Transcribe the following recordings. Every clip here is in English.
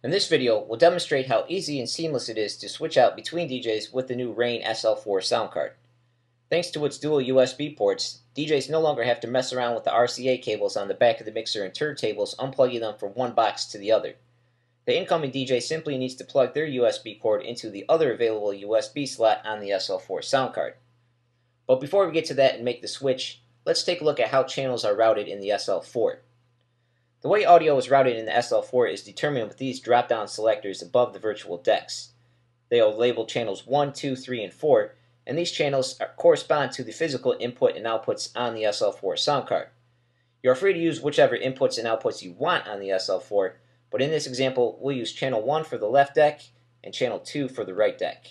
In this video, we'll demonstrate how easy and seamless it is to switch out between DJs with the new Rane SL4 sound card. Thanks to its dual USB ports, DJs no longer have to mess around with the RCA cables on the back of the mixer and turntables unplugging them from one box to the other. The incoming DJ simply needs to plug their USB cord into the other available USB slot on the SL4 sound card. But before we get to that and make the switch, let's take a look at how channels are routed in the SL4. The way audio is routed in the SL4 is determined with these drop-down selectors above the virtual decks. They are labeled channels 1, 2, 3, and 4, and these channels are, correspond to the physical input and outputs on the SL4 sound card. You are free to use whichever inputs and outputs you want on the SL4, but in this example, we'll use channel 1 for the left deck and channel 2 for the right deck.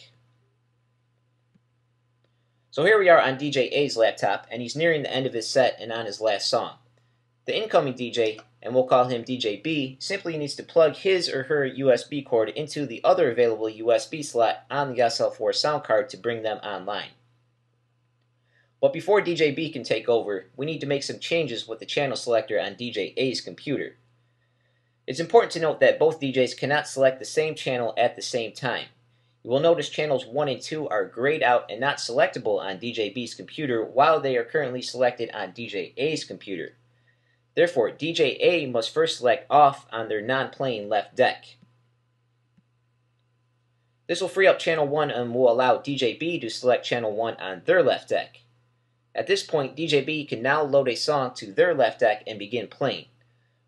So here we are on DJ A's laptop, and he's nearing the end of his set and on his last song. The incoming DJ, and we'll call him DJ B, simply needs to plug his or her USB cord into the other available USB slot on the SL4 sound card to bring them online. But before DJ B can take over, we need to make some changes with the channel selector on DJ A's computer. It's important to note that both DJs cannot select the same channel at the same time. You will notice channels 1 and 2 are grayed out and not selectable on DJ B's computer while they are currently selected on DJ A's computer. Therefore, DJ A must first select off on their non-playing left deck. This will free up channel 1 and will allow DJ B to select channel 1 on their left deck. At this point, DJ B can now load a song to their left deck and begin playing.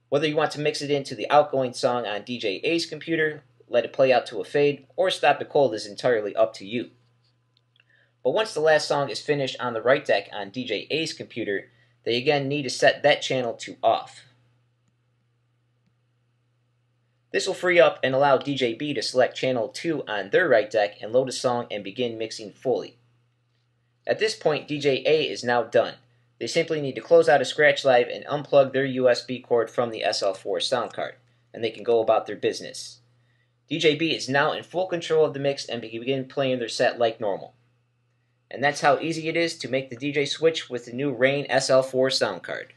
Whether you want to mix it into the outgoing song on DJ A's computer, let it play out to a fade, or stop it cold is entirely up to you. But once the last song is finished on the right deck on DJ A's computer, they again need to set that channel to off. This will free up and allow DJ B to select channel 2 on their right deck and load a song and begin mixing fully. At this point, DJ A is now done. They simply need to close out a Scratch Live and unplug their USB cord from the SL4 sound card, and they can go about their business. DJ B is now in full control of the mix and begin playing their set like normal. And that's how easy it is to make the DJ switch with the new Rane SL4 sound card.